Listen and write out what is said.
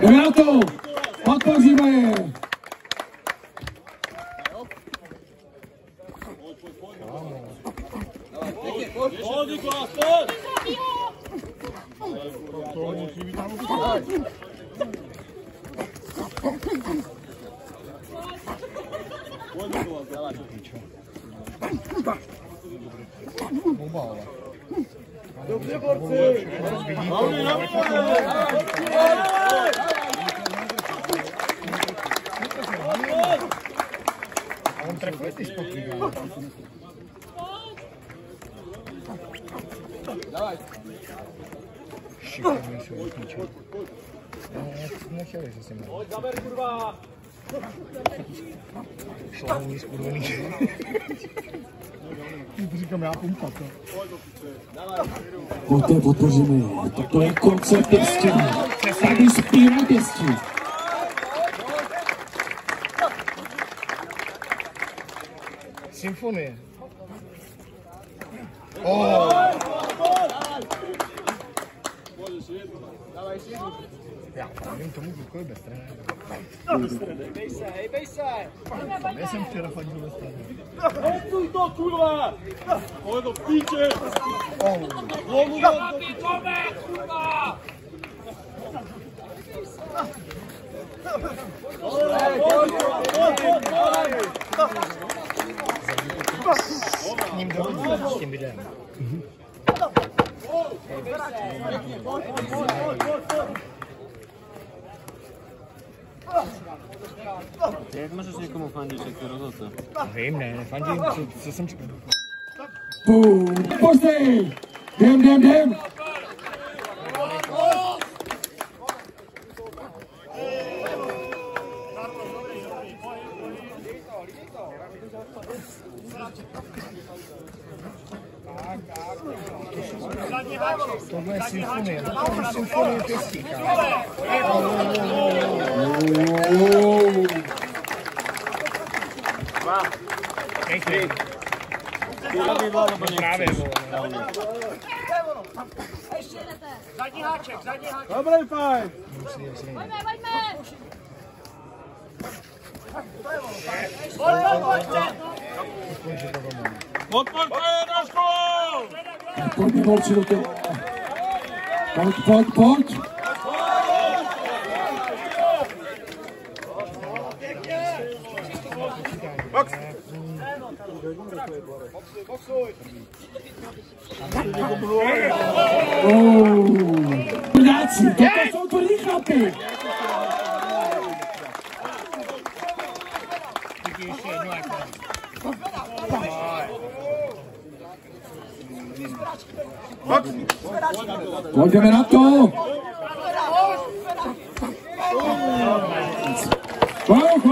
Jdeme na to! Podpoříme je! Pojď, Dobrze, borcy! Non tre questi spocchini. Dawaj. Szybko mi się uśmiechał. No, nie chciałeś się z tym. Oj, zaber kurwa! Šlahový skurvený. To říkám já pumpat, to. Pojďte, podpoříme je. Toto je koncert pěstí. Tady zpívá pěstí. Symfonie. Oh. Já fandím tomu klukovi bez trenéra. Hej se, hej se! Nejsem včera fandil bez trenéra. Hecuj to, kurva! Pojď do píče! Oh. Lomu do... S ním dohodí, s tím Ja, jak możesz nie komu fandzi się kierowacy? Wiem, ne, fandzi, co, co sam ci... Bum! Posty! Şey. Dem, dem, dem! Tohle je symfonie, to je symfonie pěstí. Oh. Pěkně. Právě bylo, nebo Právě, vole. Dobrý fajn! Pojďme, pojďme! Pojď, pojď, pojď, Daško! Pojďme, borci, do toho. Pojď, pojď, pojď! Oh. Chudáci, toto jsou tvrdý chlapy! Gol de Renato! Vamos,